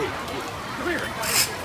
Hey, come here.